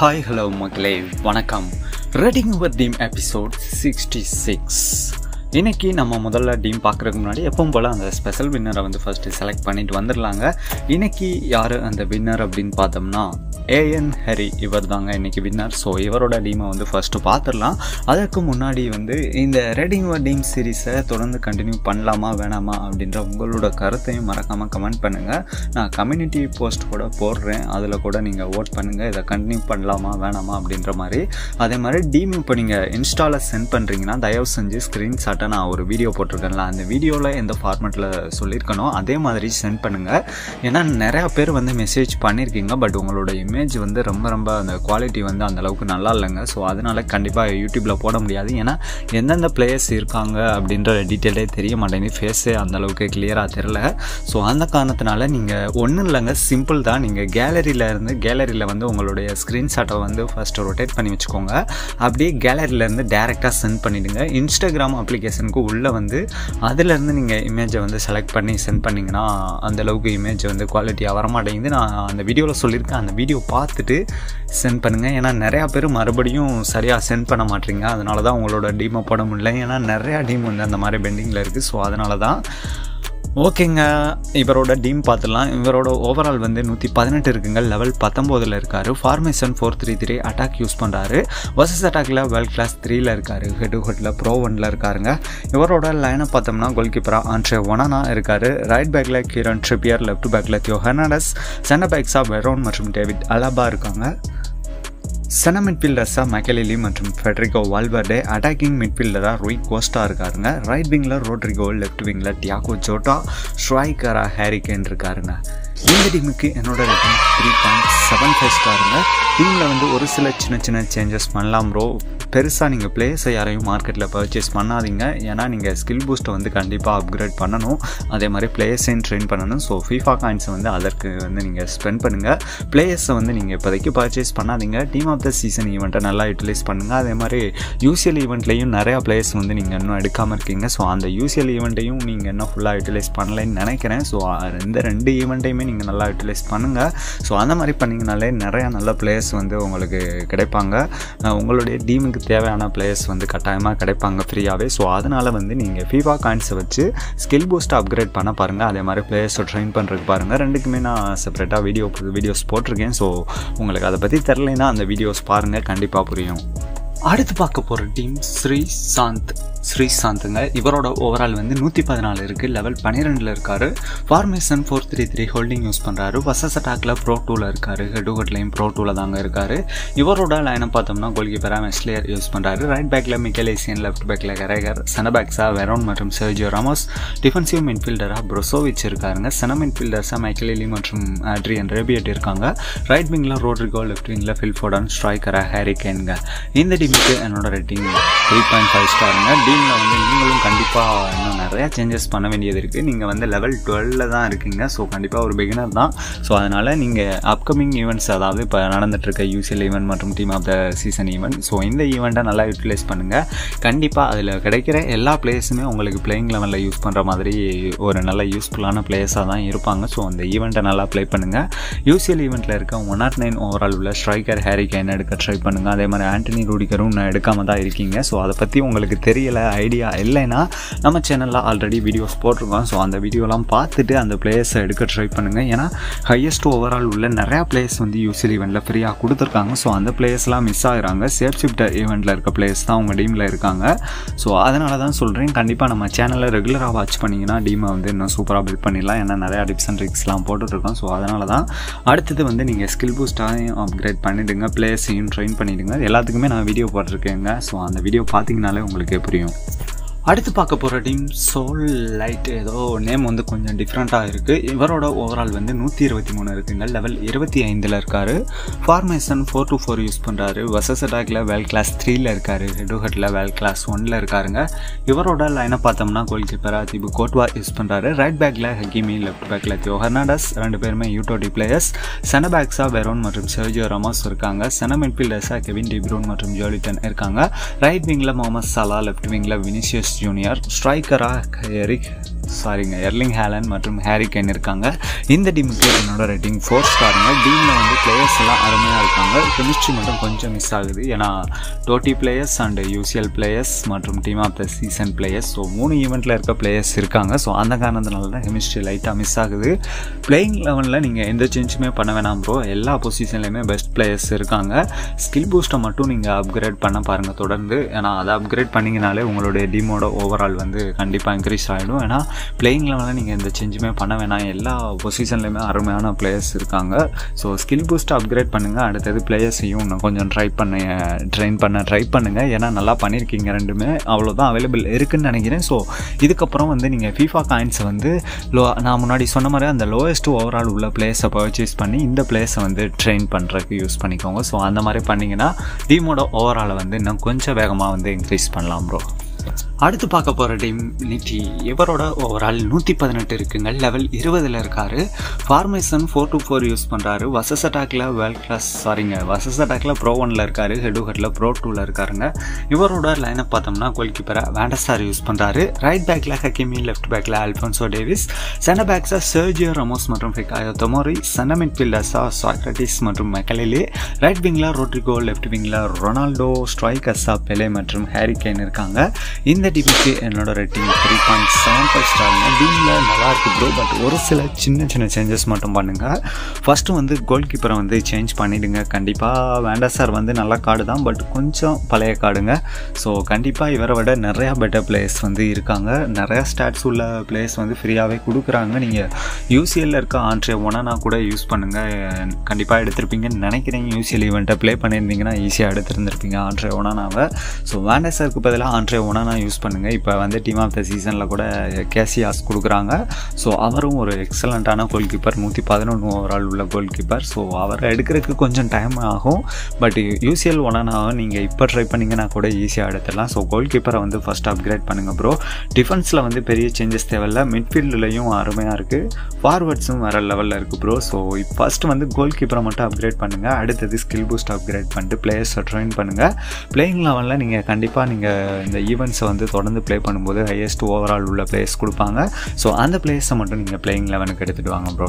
Hi hello மக்களே. வணக்கம். Reading over theme episode sixty six இன்றைக்கி நம்ம முதல்ல டீம் பார்க்குறதுக்கு முன்னாடி எப்பவும் போல் அந்த ஸ்பெஷல் வின்னரை வந்து ஃபஸ்ட்டு செலக்ட் பண்ணிட்டு வந்துடலாங்க. இன்றைக்கி யார் அந்த வின்னர் அப்படின்னு பார்த்தோம்னா ஏஎன் ஹரி இவர் தாங்க இன்றைக்கி வின்னர் ஸோ இவரோட டீமை வந்து ஃபஸ்ட்டு பார்த்துடலாம். அதற்கு முன்னாடி வந்து இந்த ரெடிங் ஓவர் டீம் சீரீஸை தொடர்ந்து கண்டினியூ பண்ணலாமா வேணாமா அப்படின்ற உங்களோட கருத்தையும் மறக்காமல் கமெண்ட் பண்ணுங்கள் நான் கம்யூனிட்டி போஸ்ட் கூட போடுறேன். அதில் கூட நீங்கள் ஓட் பண்ணுங்கள் இதை கண்டினியூ பண்ணலாமா வேணாமா அப்படின்ற மாதிரி. அதே மாதிரி டீம் இப்போ நீங்கள் இன்ஸ்டாவில் சென்ட் பண்ணுறீங்கன்னா தயவு செஞ்சு ஷார்ட்டாக நான் ஒரு வீடியோ போட்டிருக்கேன்ல அந்த வீடியோவில் எந்த ஃபார்மேட்டில் சொல்லியிருக்கனோ அதே மாதிரி சென்ட் பண்ணுங்கள் ஏன்னா நிறையா பேர் வந்து மெசேஜ் பண்ணியிருக்கீங்க பட் உங்களோட இமேஜ் வந்து ரொம்ப ரொம்ப அந்த குவாலிட்டி வந்து அந்தளவுக்கு நல்லா இல்லைங்க. ஸோ அதனால் கண்டிப்பாக யூடியூப்பில் போட முடியாது. ஏன்னா எந்தெந்த பிளேயர்ஸ் இருக்காங்க அப்படின்ற டீட்டெயிலே தெரிய மாட்டேங்குது. ஃபேஸே அந்த அளவுக்கு கிளியராக தெரில ஸோ அந்த காரணத்தினால நீங்கள் ஒன்றும் இல்லைங்க. சிம்பிள் தான். நீங்கள் கேலரியில் இருந்து கேலரியில் வந்து உங்களுடைய ஸ்க்ரீன்ஷாட்டை வந்து ஃபஸ்ட்டு ரொட்டேட் பண்ணி வச்சுக்கோங்க. அப்படியே கேலரியிலேருந்து டேரெக்டாக சென்ட் பண்ணிவிடுங்க இன்ஸ்டாகிராம் அப்ளிகேஷன் அப்ளிகேஷனுக்கு உள்ளே வந்து அதிலேருந்து நீங்கள் இமேஜை வந்து செலக்ட் பண்ணி சென்ட் பண்ணிங்கன்னா அந்தளவுக்கு இமேஜ் வந்து குவாலிட்டியாக வரமாட்டேங்குது. நான் அந்த வீடியோவில் சொல்லியிருக்கேன். அந்த வீடியோ பார்த்துட்டு சென்ட் பண்ணுங்கள் ஏன்னா நிறையா பேர் மறுபடியும் சரியாக சென்ட் பண்ண மாட்டீங்க. அதனால தான் உங்களோட டீமை போட முடியல. ஏன்னா நிறையா டீம் வந்து அந்த மாதிரி பெண்டிங்கில் இருக்குது ஸோ அதனால தான் ஓகேங்க. இவரோட டீம் பார்த்துலாம் இவரோட ஓவரால் வந்து நூற்றி பதினெட்டு இருக்குங்க. லெவல் பத்தொம்போதில் இருக்கார். Formation four three three attack use பண்ணுறாரு வர்சஸ் அட்டாக்ல வேர்ல்ட் கிளாஸ் த்ரீல இருக்கார். ஹெட் ஹெட்டில் ப்ரோ ஒனில் இருக்காருங்க. இவரோட லைனை பார்த்தோம்னா கோல் கீப்பராக ஆண்ட்ரே ஒனானா இருக்கார். ரைட் பேக்கில் கிரண் ட்ரிப்பியர் லெஃப்ட் பேக்கில் தியோ ஹெர்னாடஸ் சென்டர் பேக்ஸாக வெரோன் மற்றும் டேவிட் அலாபா இருக்காங்க. சென மிட்ஃபீல்டர்ஸாக மைக்கேலிலி மற்றும் ஃபெட்ரிகோ வால்வர்டே அட்டாக்கிங் மிட்ஃபீல்டராக ரூய் கோஸ்டா இருக்காருங்க. ரைட் விங்கில் ரோட்ரிகோ லெஃப்ட் விங்கில் டியாகோ ஜோட்டா ஸ்ட்ரைக்கராக ஹேரிகேன் இருக்காருங்க. இந்த டீமுக்கு என்னோட rating three point seven five ஸ்டாருங்க டீமில் வந்து ஒரு சில சின்ன சின்ன சேஞ்சஸ் பண்ணலாம் ப்ரோ பெருசாக நீங்கள் பிளேயர்ஸை யாரையும் மார்க்கெட்டில் பர்ச்சேஸ் பண்ணாதீங்க. ஏன்னா நீங்கள் ஸ்கில் பூஸ்ட்டை வந்து கண்டிப்பாக அப்கிரேட் பண்ணணும். அதே மாதிரி பிளேயர்ஸையும் ட்ரெயின் பண்ணணும். ஸோ ஃபீஃபா காயின்ஸை வந்து அதற்கு வந்து நீங்கள் ஸ்பெண்ட் பண்ணுங்கள் பிளேயர்ஸை வந்து நீங்கள் இப்போதைக்கு பர்ச்சேஸ் பண்ணாதீங்க. டீம் ஆஃப் த சீசன் ஈவெண்ட்டை நல்லா யூட்டிலைஸ் பண்ணுங்கள் அதே மாதிரி யூசிஎல் ஈவெண்ட்லேயும் நிறையா பிளேயர்ஸ் வந்து நீங்கள் இன்னும் எடுக்காமல் இருக்கீங்க. ஸோ அந்த யூசிஎல் ஈவெண்ட்டையும் நீங்கள் இன்னும் ஃபுல்லாக யூட்டிலைஸ் பண்ணலைன்னு நினைக்கிறேன். ஸோ இந்த ரெண்டு ஈவெண்ட்டையுமே நீங்கள் நல்லா யூட்டிலைஸ் பண்ணுங்கள் ஸோ அந்த மாதிரி பண்ணிங்கனாலே நிறையா நல்ல பிளேயர்ஸ் வந்து உங்களுக்கு கிடைப்பாங்க. உங்களுடைய டீமுக்கு தேவையான பிளேயர்ஸ் வந்து கட்டாயமாக கிடைப்பாங்க ஃப்ரீயாகவே ஸோ அதனால் வந்து நீங்கள் ஃபீஃபா காயின்ஸை வச்சு ஸ்கில் பூஸ்ட்டை அப்கிரேட் பண்ண பாருங்கள் அதே மாதிரி பிளேயர்ஸை ட்ரெயின் பண்ணுறதுக்கு பாருங்கள் ரெண்டுக்குமே நான் செப்பரேட்டாக வீடியோ வீடியோஸ் போட்டிருக்கேன். ஸோ உங்களுக்கு அதை பற்றி தெரிலனா அந்த வீடியோஸ் பாருங்கள் கண்டிப்பாக புரியும். அடுத்து பார்க்க போகிற டீம் ஸ்ரீ சாந்த். ஸ்ரீ சாந்துங்க இவரோட ஓவரால் வந்து நூற்றி பதினாலு இருக்குது லெவல் பன்னிரெண்டில் இருக்கார். Formation four three three holding use பண்ணுறாரு வசஸ் அட்டாக்ல ப்ரோ டூவில் இருக்கார். ஹெடுகட்லையும் ப்ரோ டூவில் தாங்க இருக்கார். இவரோட லைனை பார்த்தோம்னா கோல் கீப்பராக மெஸ்லியர் யூஸ் பண்ணுறாரு ரைட் பேக்கில் மிக்கலேசியன் லெஃப்ட் பேக்கில் கரேகர் சென பேக்ஸாக வெரோன் மற்றும் சர்ஜியோ ராமோஸ் டிஃபென்சிவ் மின்ஃபீல்டராக ப்ரொசோவிச் இருக்காருங்க. சென மின்ஃபீல்டர்ஸாக மைக்கேலி மற்றும் ஆட்ரியன் ரேபியட் இருக்காங்க. ரைட் விங்கில் ரோட்ரிகோ லெஃப்ட் விங்கில் ஃபில்ஃபோர்டன் ஸ்ட்ரைக்கராக ஹேரி கேன்க இந்த டீமுக்கு என்னோட ரேட்டிங் த்ரீ பாயிண்ட் ஃபைவ் ஸ்டாருங்க கேமிங்கில் வந்து நீங்களும் கண்டிப்பாக இன்னும் நிறையா சேஞ்சஸ் பண்ண வேண்டியது இருக்குது நீங்கள் வந்து லெவல் டுவெலில் தான் இருக்கீங்க. ஸோ கண்டிப்பாக ஒரு பிகினர் தான். ஸோ அதனால் நீங்கள் அப்கமிங் ஈவெண்ட்ஸ் அதாவது இப்போ நடந்துட்டுருக்க யூசிஎல் ஈவெண்ட் மற்றும் team of the season event so இந்த ஈவெண்ட்டை நல்லா யூட்டிலைஸ் பண்ணுங்கள் கண்டிப்பாக அதில் கிடைக்கிற எல்லா பிளேயர்ஸுமே உங்களுக்கு பிளேயிங் லெவலில் யூஸ் பண்ணுற மாதிரி ஒரு நல்ல யூஸ்ஃபுல்லான பிளேயர்ஸாக தான் இருப்பாங்க. ஸோ அந்த ஈவெண்ட்டை நல்லா ப்ளே பண்ணுங்கள் யூசிஎல் ஈவெண்ட்டில் இருக்க ஒன் நாட் நைன் ஓவரால் உள்ள ஸ்ட்ரைக்கர் ஹேரி கேன் எடுக்க ட்ரை பண்ணுங்கள் அதே மாதிரி ஆண்டனி ரூடிகரும் நான் எடுக்காமல் தான் இருக்கீங்க. ஸோ அதை பற்றி உங்களுக்கு தெரியல. ஐடியா இல்லைன்னா நம்ம சேனலில் ஆல்ரெடி வீடியோஸ் போட்டிருக்கோம். ஸோ அந்த வீடியோலாம் பார்த்துட்டு அந்த பிளேயர்ஸை எடுக்க ட்ரை பண்ணுங்கள் ஏன்னா ஹையஸ்ட் ஓவரால் உள்ள நிறையா பிளேயர்ஸ் வந்து யூசியல் ஈவெண்ட்டில் ஃப்ரீயாக கொடுத்துருக்காங்க. ஸோ அந்த பிளேயர்ஸ்லாம் மிஸ் ஆகிறாங்க. சேஃப் ஷிஃப்டர் ஈவெண்ட்டில் இருக்க பிளேயர்ஸ் தான் உங்கள் டீமில் இருக்காங்க. ஸோ அதனால தான் சொல்கிறேன் கண்டிப்பாக நம்ம சேனலில் ரெகுலராக வாட்ச் பண்ணிங்கன்னா டீமை வந்து இன்னும் சூப்பராக பில்ட் பண்ணிடலாம். ஏன்னா நிறையா டிப்ஸ் அண்ட் ட்ரிக்ஸ்லாம் போட்டுட்ருக்கோம் ஸோ அதனால தான் அடுத்தது வந்து நீங்கள் ஸ்கில் பூஸ்டாகையும் அப்கிரேட் பண்ணிவிடுங்க பிளேயர்ஸையும் ட்ரெயின் பண்ணிவிடுங்க எல்லாத்துக்குமே நான் வீடியோ போட்டிருக்கேங்க. ஸோ அந்த வீடியோ பார்த்தீங்கனாலே உங்களுக்கு புரியும். Thank you. அடுத்து பார்க்க போகிற டீம் சோல் லைட் ஏதோ நேம் வந்து கொஞ்சம் டிஃப்ரெண்ட்டாக இருக்குது இவரோட ஓவரால் வந்து நூற்றி இருபத்தி மூணு இருக்குங்க. லெவல் இருபத்தி ஐந்தில் இருக்கார். Formation four two four use பண்ணுறாரு வசஸ் அட்டாக்கில் வேல் கிளாஸ் த்ரீல இருக்கார். ஹெட்டுஹெட்டில் வேல் கிளாஸ் ஒனில் இருக்காருங்க. இவரோட லைனை பார்த்தோம்னா கோல் கீப்பராக தீபு கோட்வா யூஸ் பண்ணுறாரு ரைட் பேக்கில் ஹக்கிமி லெஃப்ட் பேக்கில் தியோ ஹெர்னாடஸ் ரெண்டு பேருமே யூட்டோடி பிளேயர்ஸ் சென பேக்ஸாக வெரோன் மற்றும் செர்ஜியோ ரமாஸ் இருக்காங்க. சென மிட்ஃபீல்டர்ஸாக கெவின் டிப்ரூன் மற்றும் ஜோலிட்டன் இருக்காங்க. ரைட் விங்கில் முகமது சலா லெஃப்ட் விங்கில் வினிஷியஸ் जूनियर स्ट्राइक करा है एरिक சாரிங்க எர்லிங் ஹேலன் மற்றும் ஹாரி கேன் இருக்காங்க. இந்த டீமுக்கு என்னோட ரேட்டிங் ஃபோர் ஸ்டாருங்க டீமில் வந்து பிளேயர்ஸ் எல்லாம் அருமையாக இருக்காங்க. கெமிஸ்ட்ரி மட்டும் கொஞ்சம் மிஸ் ஆகுது. ஏன்னா TOTY players and UCL players மற்றும் team of the season players so மூணு ஈவெண்ட்டில் இருக்க பிளேயர்ஸ் இருக்காங்க. ஸோ அந்த காரணத்தினால தான் கெமிஸ்ட்ரி லைட்டாக மிஸ் ஆகுது. பிளேயிங் லெவலில் நீங்கள் எந்த சேஞ்சுமே பண்ண வேணாம் ப்ரோ எல்லா பொசிஷன்லேயுமே பெஸ்ட் பிளேயர்ஸ் இருக்காங்க. ஸ்கில் பூஸ்ட்டை மட்டும் நீங்கள் அப்கிரேட் பண்ண பாருங்கள் தொடர்ந்து. ஏன்னா அதை அப்கிரேட் பண்ணிங்கனாலே உங்களுடைய டீமோட ஓவரால் வந்து கண்டிப்பாக இன்க்ரீஸ் ஆகிடும் ஏன்னா பிளேயிங் லெவலில் நீங்கள் எந்த சேஞ்சுமே பண்ண வேணாம். எல்லா பொசிஷன்லேயுமே அருமையான பிளேயர்ஸ் இருக்காங்க. ஸோ ஸ்கில் பூஸ்ட் அப்கிரேட் பண்ணுங்கள் அடுத்தது பிளேயர்ஸையும் இன்னும் கொஞ்சம் ட்ரை பண்ண ட்ரெயின் பண்ண ட்ரை பண்ணுங்கள் ஏன்னா நல்லா பண்ணியிருக்கீங்க ரெண்டுமே. அவ்வளோதான் அவைலபிள் இருக்குன்னு நினைக்கிறேன். ஸோ இதுக்கப்புறம் வந்து நீங்கள் ஃபீஃபா காயின்ஸை வந்து லோ நான் முன்னாடி சொன்ன மாதிரி அந்த லோயஸ்ட் ஓவரால் உள்ள பிளேஸை பர்ச்சேஸ் பண்ணி இந்த பிளேஸை வந்து ட்ரெயின் பண்ணுறதுக்கு யூஸ் பண்ணிக்கோங்க. ஸோ அந்த மாதிரி பண்ணிங்கன்னா டீமோட ஓவராலை வந்து இன்னும் கொஞ்சம் வேகமாக வந்து இன்க்ரீஸ் பண்ணலாம் ப்ரோ அடுத்து பார்க்க போகிற டீம் நித்தி இவரோட ஓவரால் நூற்றி பதினெட்டு இருக்குங்க. லெவல் இருபதில் இருக்கார். Formation four two four use பண்ணுறாரு வசஸ் அட்டாக்கில் வேர்ல்ட் கிளாஸ் சாரிங்க வசஸ் அட்டாக்ல ப்ரோ ஒனில் இருக்கார். ஹெடு ஹெட்டில் ப்ரோ டூவில் இருக்காருங்க. இவரோட லைனப் பார்த்தோம்னா கோல் கீப்பரை வேண்டஸ்டார் யூஸ் பண்ணுறாரு ரைட் பேக்கில் ஹக்கிமி லெஃப்ட் பேக்கில் அல்ஃபோன்சோ டேவிஸ் சென்ன பேக்ஸாக சர்ஜியோ ரமோஸ் மற்றும் ஃபிகாயோ தொமோரி சென்டர் மிட்ஃபீல்டர்ஸாக சாக்ரட்டிஸ் மற்றும் மெக்கலிலே ரைட் விங்கில் ரோட்ரிகோ லெஃப்ட் விங்கில் ரொனால்டோ ஸ்ட்ரைக்கர்ஸாக பெலே மற்றும் ஹாரி கேன் இருக்காங்க. இந்த டிபிக்கு என்னோட rating three point seven five ஸ்டாருங்க டீமில் நல்லா இருக்கு ப்ரோ பட் ஒரு சில சின்ன சின்ன சேஞ்சஸ் மட்டும் பண்ணுங்கள் ஃபஸ்ட்டு வந்து கோல் கீப்பரை வந்து சேஞ்ச் பண்ணிவிடுங்க கண்டிப்பாக வேண்டா சார் வந்து நல்ல கார்டு தான் பட் கொஞ்சம் பழைய கார்டுங்க ஸோ கண்டிப்பாக இவரை விட நிறையா பெட்டர் பிளேயர்ஸ் வந்து இருக்காங்க. நிறையா ஸ்டாட்ஸ் உள்ள பிளேயர்ஸ் வந்து ஃப்ரீயாகவே கொடுக்குறாங்க. நீங்கள் யூசிஎல்ல இருக்க ஆண்ட்ரே ஒனா கூட யூஸ் பண்ணுங்கள் கண்டிப்பாக எடுத்திருப்பீங்கன்னு நினைக்கிறேன். யூசிஎல் ஈவெண்ட்டை ப்ளே பண்ணியிருந்தீங்கன்னா ஈஸியாக எடுத்திருந்திருப்பீங்க ஆண்ட்ரே ஒனானாவை. ஸோ வேண்டா சாருக்கு பதிலாக ஆண்ட்ரே ஒனானா யூஸ் பண்ணுங்கள் இப்போ வந்து டீம் ஆஃப் த சீசனில் கூட கேசியாஸ் கொடுக்குறாங்க. ஸோ அவரும் ஒரு எக்ஸலண்ட்டான கோல் கீப்பர் நூற்றி பதினொன்று ஓவரால் உள்ள கோல் கீப்பர் ஸோ அவரை எடுக்கிறதுக்கு கொஞ்சம் டைம் ஆகும். பட் யூசிஎல் ஒனானாவை நீங்கள் இப்போ ட்ரை பண்ணிங்கன்னா கூட ஈஸியாக எடுத்துடலாம். ஸோ கோல் கீப்பரை வந்து ஃபஸ்ட் அப்கிரேட் பண்ணுங்கள் ப்ரோ டிஃபென்ஸில் வந்து பெரிய சேஞ்சஸ் தேவையில்ல. மிட்ஃபீல்டுலையும் அருமையாக இருக்குது ஃபார்வர்ட்ஸும் வேறு லெவலில் இருக்குது ப்ரோ ஸோ ஃபஸ்ட்டு வந்து கோல் கீப்பரை மட்டும் அப்கிரேட் பண்ணுங்கள் அடுத்தது ஸ்கில் பூஸ்ட் அப்கிரேட் பண்ணிட்டு பிளேயர்ஸை ட்ரெயின் பண்ணுங்கள் பிளேயிங் லெவலில் நீங்கள் கண்டிப்பாக நீங்கள் இந்த ஈவெண்ட்ஸ் வந்து தொடர்ந்து ப்ளே பண்ணும்போது ஹையஸ்ட் ஓவரால் உள்ள பிளேயர்ஸ் கொடுப்பாங்க. ஸோ அந்த பிளேயர்ஸை மட்டும் நீங்கள் பிளேயிங் லெவனுக்கு எடுத்துகிட்டு வாங்க ப்ரோ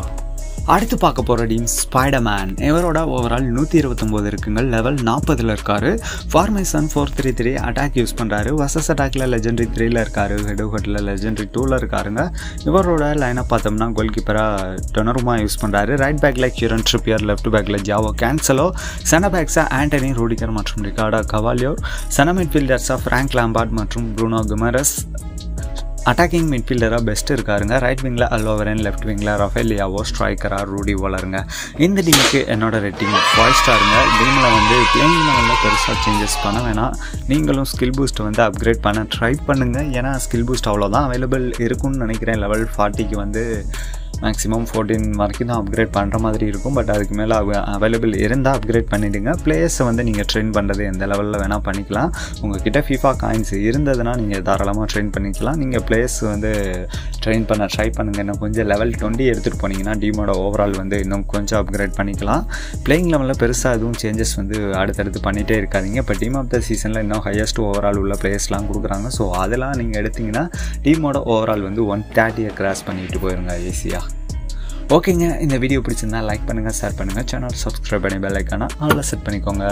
அடுத்து பார்க்க போகிற டீம் ஸ்பைடர்மேன் இவரோட ஓவரால் நூற்றி இருபத்தொம்போது இருக்குங்க. லெவல் நாற்பதில் இருக்கார். Formation four three three attack use பண்ணுறாரு வசஸ் அட்டாக்ல லெஜெண்டரி த்ரீல இருக்கார். ஹெட் ஹெட்டில் லெஜெண்டரி டூவில் இருக்காருங்க. இவரோட லைனை பார்த்தோம்னா கோல் கீப்பராக டொனருமா யூஸ் பண்ணுறாரு ரைட் பேக்கில் கியூரன் ட்ரிப்பியர் லெஃப்ட் பேக்கில் ஜாவோ கேன்சலோ சென பேக்ஸாக ஆண்டனி ரூடிகர் மற்றும் ரிகார்டா கவாலியோர் சென மிட்ஃபீல்டர்ஸாக ஃப்ராங்க் லாம்பார்ட் மற்றும் ப்ரூனோ குமரஸ் அட்டாக்கிங் மிட்ஃபீல்டராக பெஸ்ட் இருக்காருங்க. ரைட் விங்கில் அல்லோவரன் லெஃப்ட் விங்கில் ரஃபேலியாவோ ஸ்ட்ரைக்கராக ரூடி வளருங்க. இந்த டீமுக்கு என்னோட ரேட்டிங் ஃபைவ் ஸ்டாருங்க டீமில் வந்து பிளேயிங் லெவலில் பெருசாக சேஞ்சஸ் பண்ண வேணாம். நீங்களும் ஸ்கில் பூஸ்ட்டை வந்து அப்கிரேட் பண்ண ட்ரை பண்ணுங்கள் ஏன்னா ஸ்கில் பூஸ்ட் அவ்வளோதான் அவைலபிள் இருக்கும்னு நினைக்கிறேன். லெவல் ஃபார்ட்டிக்கு வந்து மேக்ஸிமம் ஃபோர்டீன் வரைக்கும் தான் அப்கிரேட் பண்ணுற மாதிரி இருக்கும். பட் அதுக்கு மேலே அவைலபிள் இருந்தால் அப்கிரேட் பண்ணிவிடுங்க பிளேயர்ஸை வந்து நீங்கள் ட்ரெயின் பண்ணுறது எந்த லெவலில் வேணால் பண்ணிக்கலாம். உங்ககிட்ட ஃபிஃபா காயின்ஸ் இருந்ததுன்னா நீங்கள் தாராளமாக ட்ரெயின் பண்ணிக்கலாம். நீங்கள் பிளேயர்ஸ் வந்து ட்ரெயின் பண்ண ட்ரை பண்ணுங்கள் இன்னும் கொஞ்சம் லெவல் டுவெண்ட்டி எடுத்துகிட்டு போனீங்கன்னா டீமோட ஓவரால் வந்து இன்னும் கொஞ்சம் அப்கிரேட் பண்ணிக்கலாம். பிளேயிங் லெவலில் பெருசாக எதுவும் சேஞ்சஸ் வந்து அடுத்தடுத்து பண்ணிகிட்டே இருக்காதிங்க. இப்போ டீம் ஆஃப் த சீசனில் இன்னும் ஹையஸ்ட் ஓவரால் உள்ள பிளேயர்ஸ்லாம் கொடுக்குறாங்க. ஸோ அதெல்லாம் நீங்கள் எடுத்திங்கன்னா டீமோட ஓவரால் வந்து ஒன் தேர்ட்டியை கிராஸ் பண்ணிட்டு போயிருங்க ஈஸியாக ஓகேங்க இந்த வீடியோ பிடிச்சிருந்தா லைக் பண்ணுங்கள் ஷேர் பண்ணுங்கள் சேனல் சப்ஸ்கிரைப் பண்ணி பெல் ஐக்கானா அதில் செட் பண்ணிக்கோங்க.